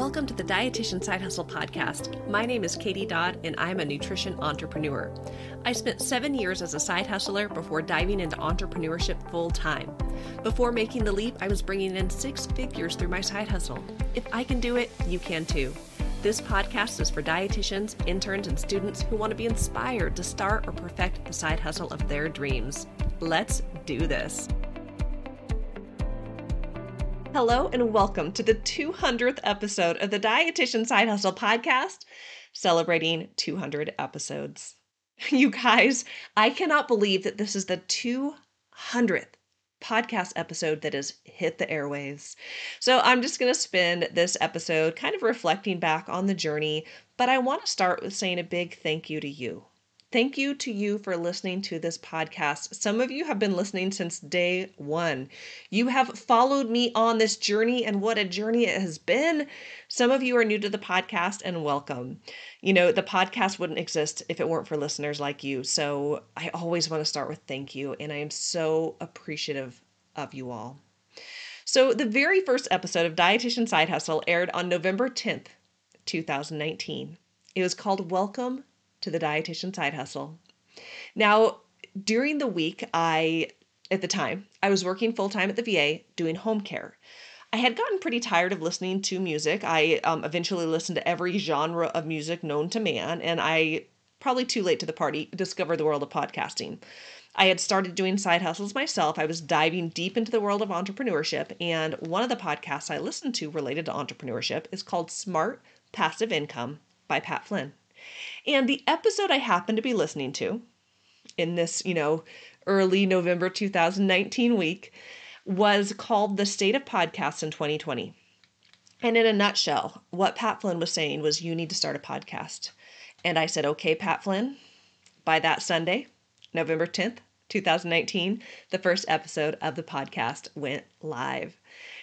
Welcome to the Dietitian Side Hustle podcast. My name is Katie Dodd, and I'm a nutrition entrepreneur. I spent seven years as a side hustler before diving into entrepreneurship full time. Before making the leap, I was bringing in six figures through my side hustle. If I can do it, you can too. This podcast is for dietitians, interns, and students who want to be inspired to start or perfect the side hustle of their dreams. Let's do this. Hello, and welcome to the 200th episode of the Dietitian Side Hustle podcast, celebrating 200 episodes. You guys, I cannot believe that this is the 200th podcast episode that has hit the airwaves. So I'm just going to spend this episode kind of reflecting back on the journey, but I want to start with saying a big thank you to you. Thank you to you for listening to this podcast. Some of you have been listening since day one. You have followed me on this journey, and what a journey it has been. Some of you are new to the podcast, and welcome. You know, the podcast wouldn't exist if it weren't for listeners like you. So I always want to start with thank you, and I am so appreciative of you all. So, the very first episode of Dietitian Side Hustle aired on November 10th, 2019. It was called Welcome to the dietitian side hustle. Now, during the week, I, at the time, I was working full time at the VA doing home care. I had gotten pretty tired of listening to music. I um, eventually listened to every genre of music known to man, and I, probably too late to the party, discovered the world of podcasting. I had started doing side hustles myself. I was diving deep into the world of entrepreneurship, and one of the podcasts I listened to related to entrepreneurship is called Smart Passive Income by Pat Flynn. And the episode I happened to be listening to in this, you know, early November 2019 week was called The State of Podcasts in 2020. And in a nutshell, what Pat Flynn was saying was you need to start a podcast. And I said, okay, Pat Flynn, by that Sunday, November 10th, 2019, the first episode of the podcast went live.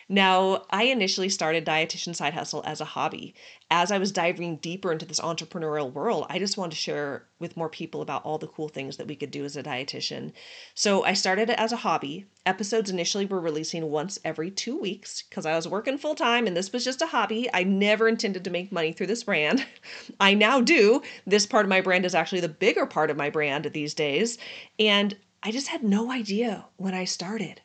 Now, I initially started Dietitian Side Hustle as a hobby. As I was diving deeper into this entrepreneurial world, I just wanted to share with more people about all the cool things that we could do as a dietitian. So I started it as a hobby. Episodes initially were releasing once every two weeks because I was working full time and this was just a hobby. I never intended to make money through this brand. I now do. This part of my brand is actually the bigger part of my brand these days. And I just had no idea when I started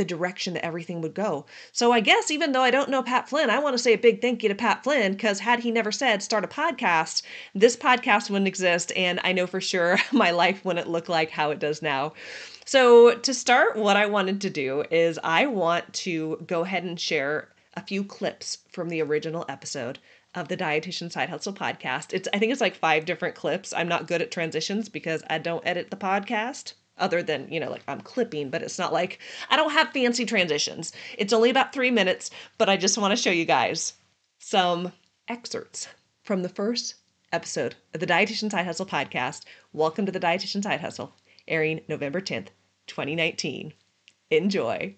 the direction that everything would go. So I guess even though I don't know Pat Flynn, I want to say a big thank you to Pat Flynn because had he never said start a podcast, this podcast wouldn't exist. And I know for sure my life wouldn't look like how it does now. So to start, what I wanted to do is I want to go ahead and share a few clips from the original episode of the Dietitian Side Hustle podcast. It's I think it's like five different clips. I'm not good at transitions because I don't edit the podcast other than, you know, like I'm clipping, but it's not like I don't have fancy transitions. It's only about three minutes, but I just want to show you guys some excerpts from the first episode of the Dietitian Side Hustle podcast. Welcome to the Dietitian Side Hustle, airing November 10th, 2019. Enjoy.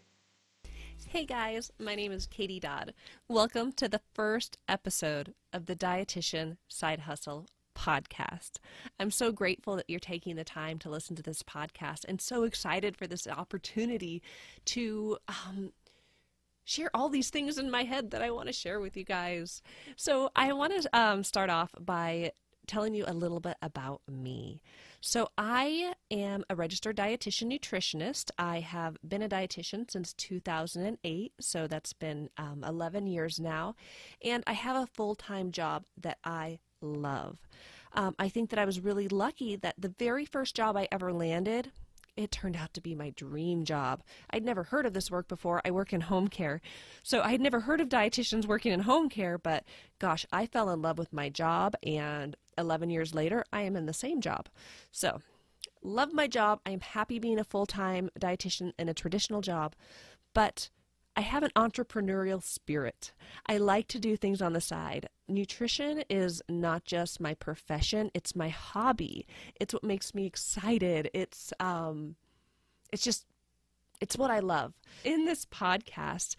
Hey guys, my name is Katie Dodd. Welcome to the first episode of the Dietitian Side Hustle podcast. I'm so grateful that you're taking the time to listen to this podcast and so excited for this opportunity to um, share all these things in my head that I want to share with you guys. So, I want to um, start off by telling you a little bit about me. So, I am a registered dietitian nutritionist. I have been a dietitian since 2008, so that's been um, 11 years now. And I have a full time job that I love. Um, I think that I was really lucky that the very first job I ever landed, it turned out to be my dream job. I'd never heard of this work before. I work in home care. So I'd never heard of dietitians working in home care, but gosh, I fell in love with my job, and 11 years later, I am in the same job. So, love my job. I am happy being a full time dietitian in a traditional job, but I have an entrepreneurial spirit. I like to do things on the side. Nutrition is not just my profession, it's my hobby. It's what makes me excited. It's um it's just it's what I love. In this podcast,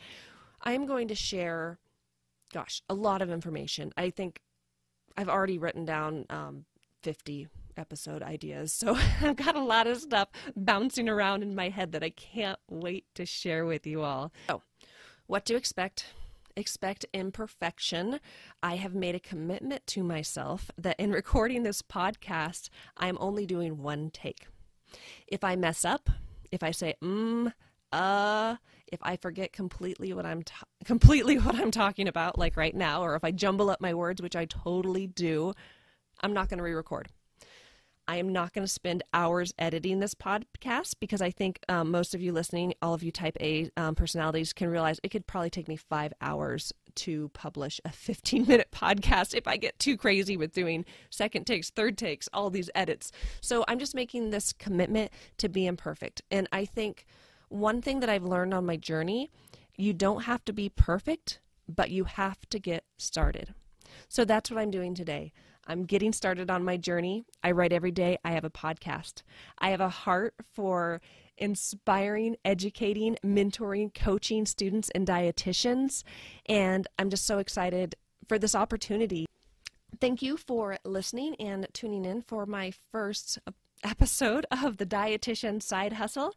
I'm going to share gosh, a lot of information. I think I've already written down um 50 episode ideas. So I've got a lot of stuff bouncing around in my head that I can't wait to share with you all. So, what to expect expect imperfection. I have made a commitment to myself that in recording this podcast, I'm only doing one take. If I mess up, if I say, mm, uh, if I forget completely what I'm ta- completely what I'm talking about, like right now, or if I jumble up my words, which I totally do, I'm not going to re-record. I am not going to spend hours editing this podcast because I think um, most of you listening, all of you type A um, personalities, can realize it could probably take me five hours to publish a 15 minute podcast if I get too crazy with doing second takes, third takes, all these edits. So I'm just making this commitment to be imperfect. And I think one thing that I've learned on my journey you don't have to be perfect, but you have to get started. So that's what I'm doing today. I'm getting started on my journey. I write every day. I have a podcast. I have a heart for inspiring, educating, mentoring, coaching students and dietitians. And I'm just so excited for this opportunity. Thank you for listening and tuning in for my first episode of the Dietitian Side Hustle.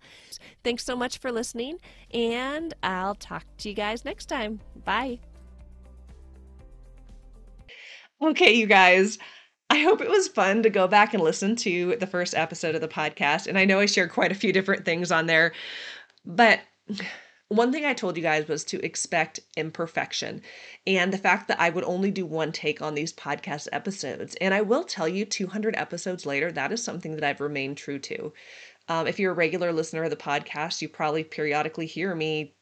Thanks so much for listening, and I'll talk to you guys next time. Bye. Okay, you guys. I hope it was fun to go back and listen to the first episode of the podcast. And I know I shared quite a few different things on there, but one thing I told you guys was to expect imperfection and the fact that I would only do one take on these podcast episodes. And I will tell you, 200 episodes later, that is something that I've remained true to. Um, if you're a regular listener of the podcast, you probably periodically hear me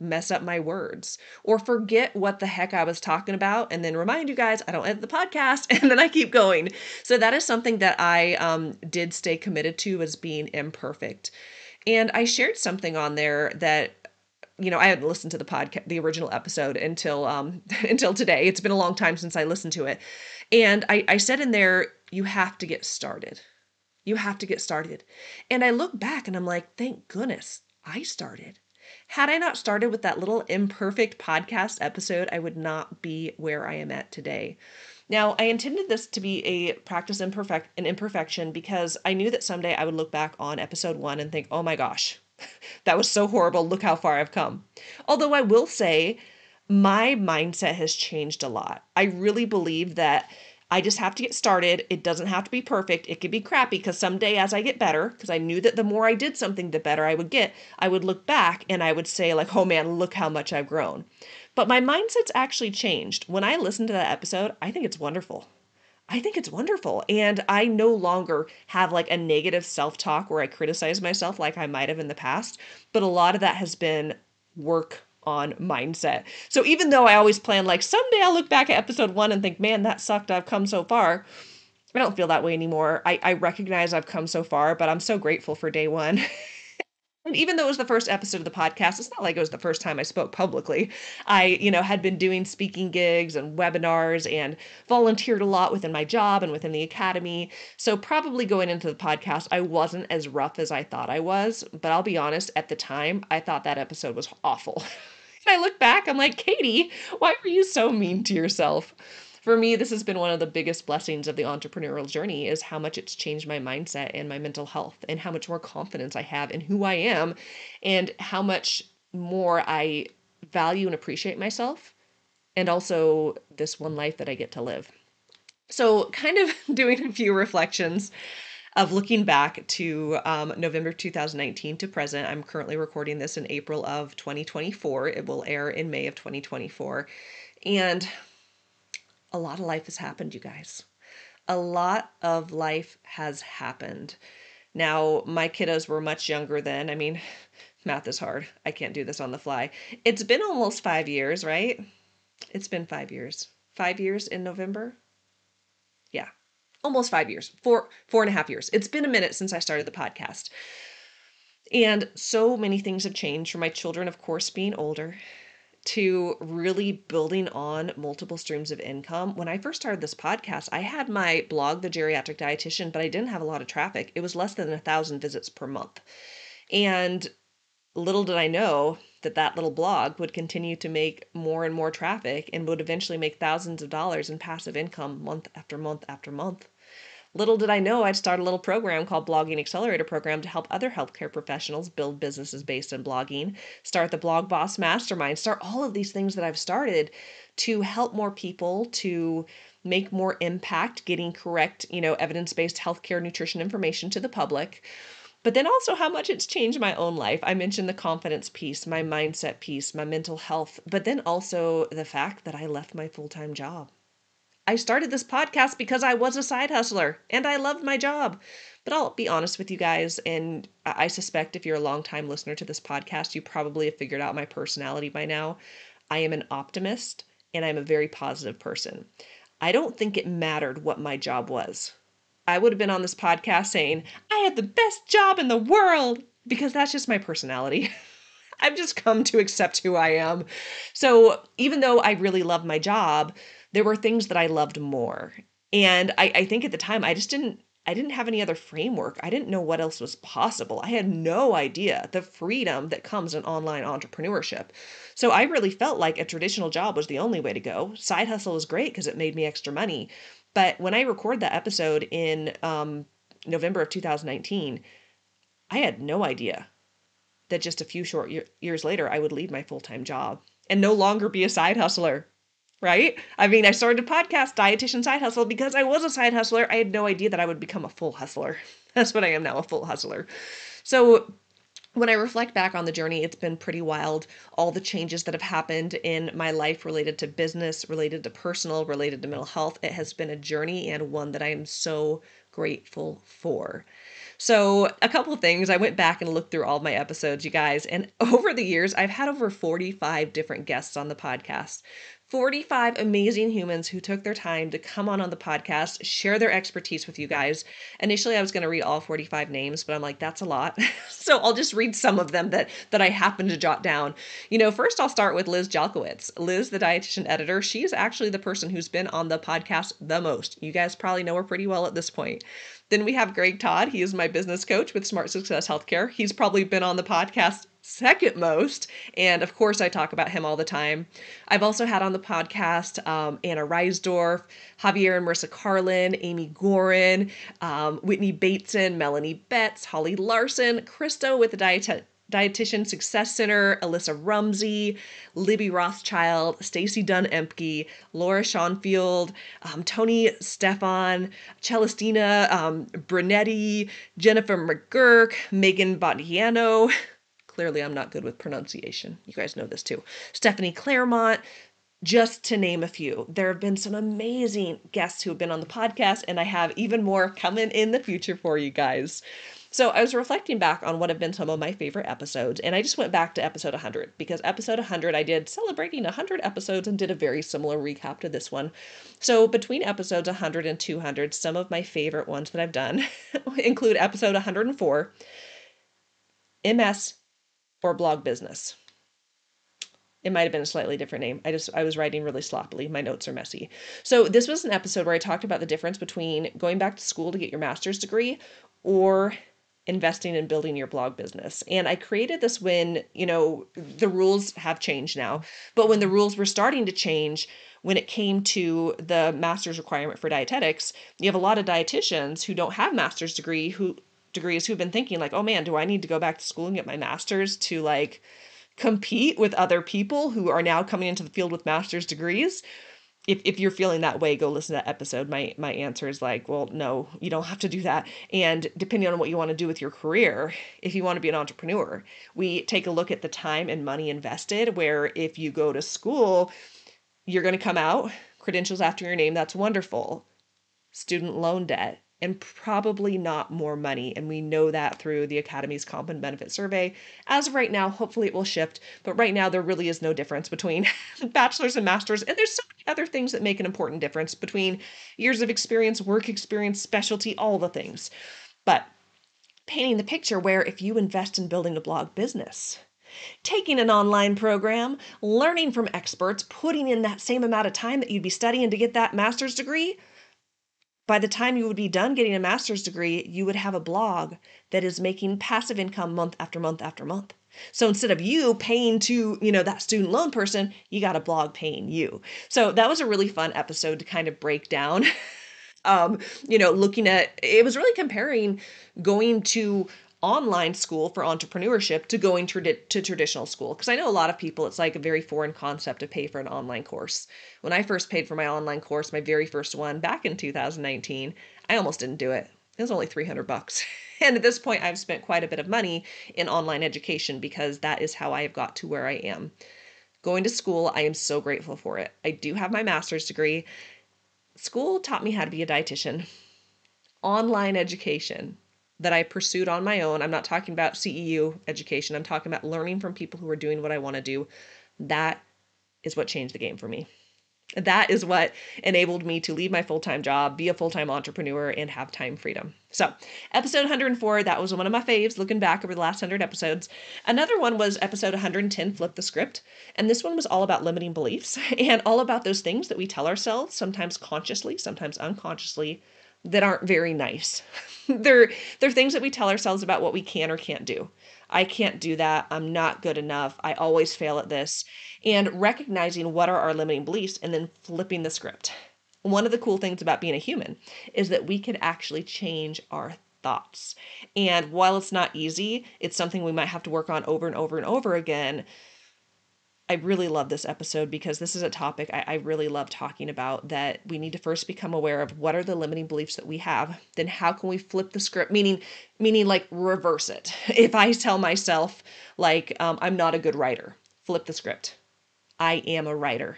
mess up my words or forget what the heck I was talking about and then remind you guys I don't edit the podcast and then I keep going. So that is something that I um, did stay committed to as being imperfect. And I shared something on there that you know, I hadn't listened to the podcast, the original episode until um until today. It's been a long time since I listened to it. And I, I said in there, you have to get started. You have to get started. And I look back and I'm like, thank goodness I started had I not started with that little imperfect podcast episode, I would not be where I am at today. Now, I intended this to be a practice imperfect an imperfection because I knew that someday I would look back on episode 1 and think, "Oh my gosh, that was so horrible. Look how far I've come." Although I will say my mindset has changed a lot. I really believe that I just have to get started. It doesn't have to be perfect. It could be crappy because someday, as I get better, because I knew that the more I did something, the better I would get, I would look back and I would say, like, oh man, look how much I've grown. But my mindset's actually changed. When I listen to that episode, I think it's wonderful. I think it's wonderful. And I no longer have like a negative self talk where I criticize myself like I might have in the past. But a lot of that has been work on mindset. So even though I always plan like someday I'll look back at episode one and think, man, that sucked. I've come so far. I don't feel that way anymore. I, I recognize I've come so far, but I'm so grateful for day one. And even though it was the first episode of the podcast, it's not like it was the first time I spoke publicly. I, you know, had been doing speaking gigs and webinars and volunteered a lot within my job and within the academy. So probably going into the podcast, I wasn't as rough as I thought I was. But I'll be honest, at the time, I thought that episode was awful. and I look back, I'm like, Katie, why were you so mean to yourself? for me this has been one of the biggest blessings of the entrepreneurial journey is how much it's changed my mindset and my mental health and how much more confidence I have in who I am and how much more I value and appreciate myself and also this one life that I get to live. So, kind of doing a few reflections of looking back to um, November 2019 to present. I'm currently recording this in April of 2024. It will air in May of 2024. And a lot of life has happened, you guys. A lot of life has happened. Now, my kiddos were much younger then. I mean, math is hard. I can't do this on the fly. It's been almost five years, right? It's been five years. Five years in November? Almost five years. Four, four and a half years. It's been a minute since I started the podcast. And so many things have changed for my children, of course, being older to really building on multiple streams of income. When I first started this podcast, I had my blog, The Geriatric Dietitian, but I didn't have a lot of traffic. It was less than a thousand visits per month. And little did I know that that little blog would continue to make more and more traffic and would eventually make thousands of dollars in passive income month after month after month. Little did I know I'd start a little program called Blogging Accelerator Program to help other healthcare professionals build businesses based in blogging, start the Blog Boss Mastermind, start all of these things that I've started to help more people to make more impact getting correct, you know, evidence-based healthcare nutrition information to the public. But then also how much it's changed my own life. I mentioned the confidence piece, my mindset piece, my mental health, but then also the fact that I left my full-time job. I started this podcast because I was a side hustler and I loved my job. But I'll be honest with you guys, and I suspect if you're a long-time listener to this podcast, you probably have figured out my personality by now. I am an optimist and I'm a very positive person. I don't think it mattered what my job was. I would have been on this podcast saying, I had the best job in the world because that's just my personality. I've just come to accept who I am. So even though I really love my job, there were things that I loved more. And I, I think at the time I just didn't I didn't have any other framework. I didn't know what else was possible. I had no idea the freedom that comes in online entrepreneurship. So I really felt like a traditional job was the only way to go. Side hustle is great because it made me extra money. But when I recorded that episode in um, November of 2019, I had no idea that just a few short year- years later I would leave my full time job and no longer be a side hustler right? I mean, I started a podcast, Dietitian Side Hustle, because I was a side hustler. I had no idea that I would become a full hustler. That's what I am now, a full hustler. So when I reflect back on the journey, it's been pretty wild. All the changes that have happened in my life related to business, related to personal, related to mental health. It has been a journey and one that I am so grateful for. So, a couple of things. I went back and looked through all my episodes, you guys, and over the years, I've had over 45 different guests on the podcast. 45 amazing humans who took their time to come on on the podcast, share their expertise with you guys. Initially, I was going to read all 45 names, but I'm like, that's a lot. so I'll just read some of them that that I happen to jot down. You know, first I'll start with Liz Jalkowitz. Liz, the dietitian editor, she's actually the person who's been on the podcast the most. You guys probably know her pretty well at this point. Then we have Greg Todd. He is my business coach with Smart Success Healthcare. He's probably been on the podcast second most. And of course, I talk about him all the time. I've also had on the podcast um, Anna Reisdorf, Javier and Marissa Carlin, Amy Gorin, um, Whitney Bateson, Melanie Betz, Holly Larson, Christo with the Diet Dietitian Success Center, Alyssa Rumsey, Libby Rothschild, Stacy Dunn Empke, Laura Schoenfeld, um, Tony Stefan, Celestina um, Brunetti, Jennifer McGurk, Megan Bottiano, Clearly, I'm not good with pronunciation. You guys know this too. Stephanie Claremont, just to name a few. There have been some amazing guests who have been on the podcast, and I have even more coming in the future for you guys. So I was reflecting back on what have been some of my favorite episodes, and I just went back to episode 100 because episode 100 I did celebrating 100 episodes and did a very similar recap to this one. So between episodes 100 and 200, some of my favorite ones that I've done include episode 104, MS or blog business. It might have been a slightly different name. I just I was writing really sloppily. My notes are messy. So this was an episode where I talked about the difference between going back to school to get your master's degree or investing in building your blog business. And I created this when, you know, the rules have changed now. But when the rules were starting to change, when it came to the master's requirement for dietetics, you have a lot of dietitians who don't have master's degree who degrees who've been thinking like, oh man, do I need to go back to school and get my master's to like compete with other people who are now coming into the field with master's degrees? If, if you're feeling that way, go listen to that episode. My my answer is like, well, no, you don't have to do that. And depending on what you want to do with your career, if you want to be an entrepreneur, we take a look at the time and money invested. Where if you go to school, you're going to come out credentials after your name. That's wonderful. Student loan debt and probably not more money. And we know that through the Academy's Comp and Benefit Survey. As of right now, hopefully it will shift, but right now there really is no difference between bachelor's and master's. And there's so many other things that make an important difference between years of experience, work experience, specialty, all the things. But painting the picture where if you invest in building a blog business, taking an online program, learning from experts, putting in that same amount of time that you'd be studying to get that master's degree, by the time you would be done getting a master's degree, you would have a blog that is making passive income month after month after month. So instead of you paying to, you know, that student loan person, you got a blog paying you. So that was a really fun episode to kind of break down um, you know, looking at it was really comparing going to online school for entrepreneurship to going to traditional school because I know a lot of people it's like a very foreign concept to pay for an online course. When I first paid for my online course, my very first one back in 2019, I almost didn't do it. It was only 300 bucks. And at this point I've spent quite a bit of money in online education because that is how I have got to where I am. Going to school, I am so grateful for it. I do have my master's degree. School taught me how to be a dietitian. Online education that I pursued on my own. I'm not talking about CEU education. I'm talking about learning from people who are doing what I want to do. That is what changed the game for me. That is what enabled me to leave my full time job, be a full time entrepreneur, and have time freedom. So, episode 104, that was one of my faves looking back over the last 100 episodes. Another one was episode 110, Flip the Script. And this one was all about limiting beliefs and all about those things that we tell ourselves, sometimes consciously, sometimes unconsciously, that aren't very nice. they're they're things that we tell ourselves about what we can or can't do. I can't do that. I'm not good enough. I always fail at this. And recognizing what are our limiting beliefs and then flipping the script. One of the cool things about being a human is that we can actually change our thoughts. And while it's not easy, it's something we might have to work on over and over and over again I really love this episode because this is a topic I, I, really love talking about that we need to first become aware of what are the limiting beliefs that we have, then how can we flip the script, meaning meaning like reverse it. If I tell myself like um, I'm not a good writer, flip the script. I am a writer.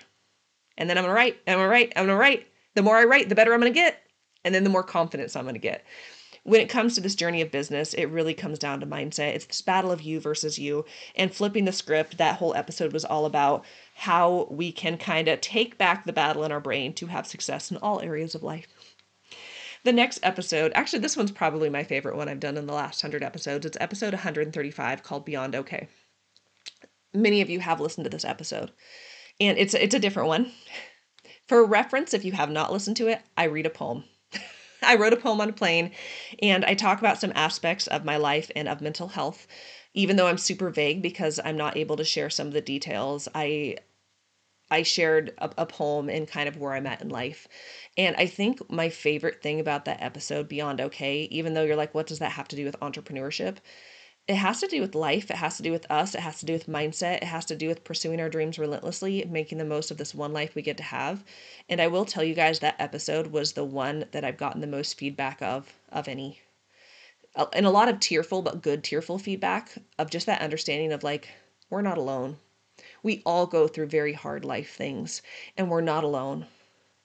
And then I'm gonna write, I'm gonna write, I'm gonna write. The more I write, the better I'm gonna get. And then the more confidence I'm gonna get when it comes to this journey of business, it really comes down to mindset. It's this battle of you versus you. And flipping the script, that whole episode was all about how we can kind of take back the battle in our brain to have success in all areas of life. The next episode, actually, this one's probably my favorite one I've done in the last 100 episodes. It's episode 135 called Beyond Okay. Many of you have listened to this episode, and it's it's a different one. For reference, if you have not listened to it, I read a poem. I wrote a poem on a plane and I talk about some aspects of my life and of mental health. Even though I'm super vague because I'm not able to share some of the details, I I shared a, a poem and kind of where I'm at in life. And I think my favorite thing about that episode, Beyond Okay, even though you're like, what does that have to do with entrepreneurship? It has to do with life. It has to do with us. It has to do with mindset. It has to do with pursuing our dreams relentlessly, making the most of this one life we get to have. And I will tell you guys that episode was the one that I've gotten the most feedback of of any. Uh, and a lot of tearful but good tearful feedback of just that understanding of like we're not alone. We all go through very hard life things and we're not alone.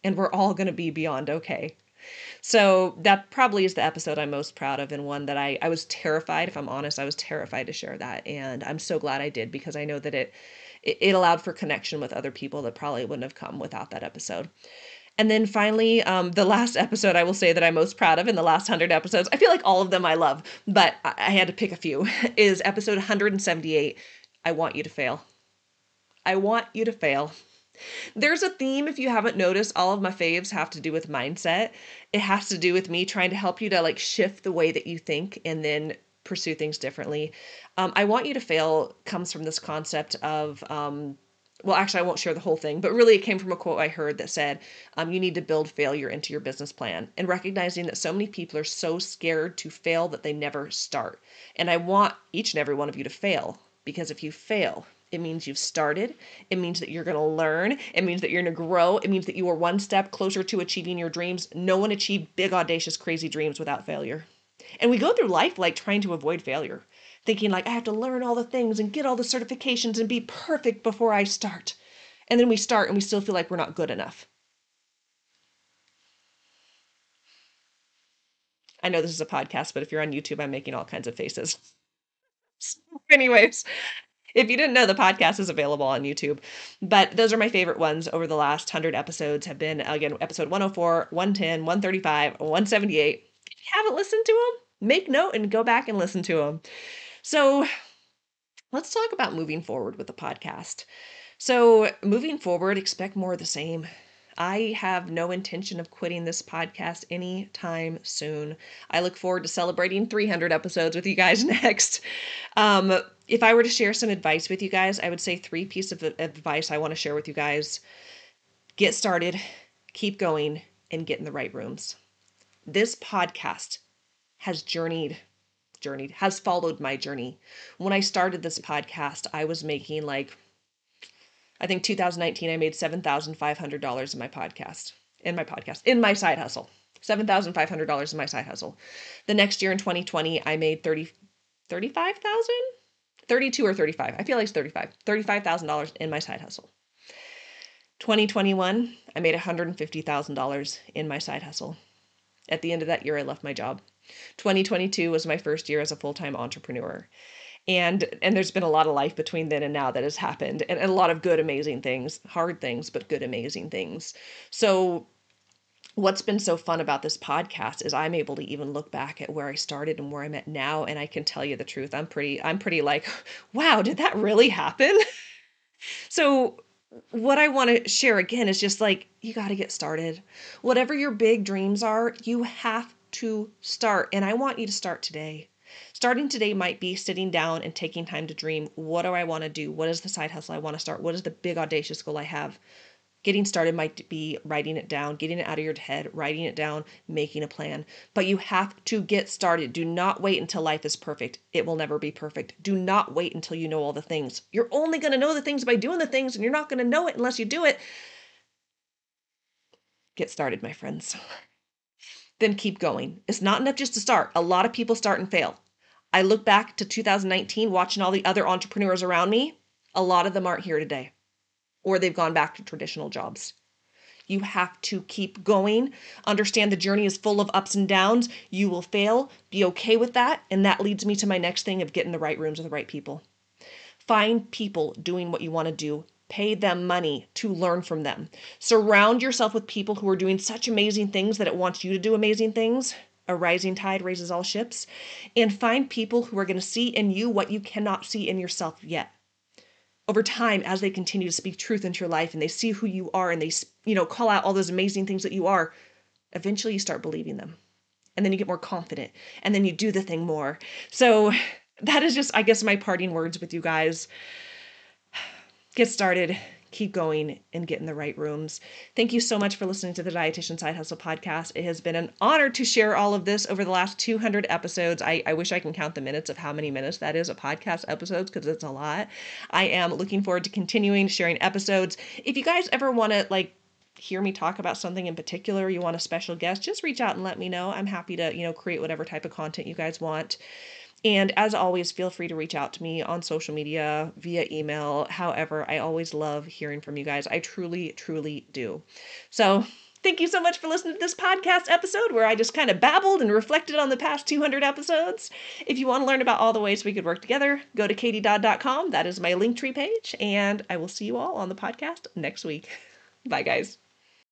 And we're all going to be beyond okay. So that probably is the episode I'm most proud of and one that I, I was terrified, if I'm honest, I was terrified to share that. And I'm so glad I did because I know that it, it, allowed for connection with other people that probably wouldn't have come without that episode. And then finally, um, the last episode I will say that I'm most proud of in the last 100 episodes, I feel like all of them I love, but I had to pick a few, is episode 178 I Want You to Fail. I want you to fail. There's a theme, if you haven't noticed, all of my faves have to do with mindset. It has to do with me trying to help you to like shift the way that you think and then pursue things differently. Um, I want you to fail comes from this concept of, um, well, actually, I won't share the whole thing, but really it came from a quote I heard that said, um, you need to build failure into your business plan and recognizing that so many people are so scared to fail that they never start. And I want each and every one of you to fail because if you fail, it means you've started. It means that you're going to learn. It means that you're going to grow. It means that you are one step closer to achieving your dreams. No one achieved big, audacious, crazy dreams without failure. And we go through life like trying to avoid failure, thinking like I have to learn all the things and get all the certifications and be perfect before I start. And then we start and we still feel like we're not good enough. I know this is a podcast, but if you're on YouTube, I'm making all kinds of faces. anyways, if you didn't know, the podcast is available on YouTube. But those are my favorite ones over the last 100 episodes have been, again, episode 104, 110, 135, 178. If you haven't listened to them, make note and go back and listen to them. So let's talk about moving forward with the podcast. So, moving forward, expect more of the same. I have no intention of quitting this podcast anytime soon. I look forward to celebrating 300 episodes with you guys next. Um, if I were to share some advice with you guys, I would say three pieces of advice I want to share with you guys. Get started, keep going, and get in the right rooms. This podcast has journeyed, journeyed, has followed my journey. When I started this podcast, I was making like, I think 2019, I made $7,500 in my podcast, in my podcast, in my side hustle. $7,500 in my side hustle. The next year in 2020, I made 30, 35,000, 32 or 35. I feel like it's 35, $35,000 in my side hustle. 2021, I made $150,000 in my side hustle. At the end of that year, I left my job. 2022 was my first year as a full-time entrepreneur. And and there's been a lot of life between then and now that has happened and, and a lot of good amazing things, hard things, but good amazing things. So what's been so fun about this podcast is I'm able to even look back at where I started and where I'm at now and I can tell you the truth. I'm pretty I'm pretty like, wow, did that really happen? so what I want to share again is just like you got to get started. Whatever your big dreams are, you have to start and I want you to start today. Starting today might be sitting down and taking time to dream. What do I want to do? What is the side hustle I want to start? What is the big audacious goal I have? Getting started might be writing it down, getting it out of your head, writing it down, making a plan. But you have to get started. Do not wait until life is perfect. It will never be perfect. Do not wait until you know all the things. You're only going to know the things by doing the things, and you're not going to know it unless you do it. Get started, my friends. Then keep going. It's not enough just to start. A lot of people start and fail. I look back to 2019, watching all the other entrepreneurs around me. A lot of them aren't here today or they've gone back to traditional jobs. You have to keep going. Understand the journey is full of ups and downs. You will fail. Be okay with that. And that leads me to my next thing of getting the right rooms with the right people. Find people doing what you want to do. Pay them money to learn from them. Surround yourself with people who are doing such amazing things that it wants you to do amazing things. A rising tide raises all ships. And find people who are going to see in you what you cannot see in yourself yet over time as they continue to speak truth into your life and they see who you are and they you know call out all those amazing things that you are eventually you start believing them and then you get more confident and then you do the thing more so that is just i guess my parting words with you guys get started keep going and get in the right rooms. Thank you so much for listening to the Dietitian Side Hustle podcast. It has been an honor to share all of this over the last 200 episodes. I, I wish I can count the minutes of how many minutes that is of podcast episodes because it's a lot. I am looking forward to continuing sharing episodes. If you guys ever want to like hear me talk about something in particular, you want a special guest, just reach out and let me know. I'm happy to, you know, create whatever type of content you guys want. And as always, feel free to reach out to me on social media, via email. However, I always love hearing from you guys. I truly, truly do. So, thank you so much for listening to this podcast episode where I just kind of babbled and reflected on the past 200 episodes. If you want to learn about all the ways we could work together, go to katiedodd.com. That is my Linktree page. And I will see you all on the podcast next week. Bye, guys.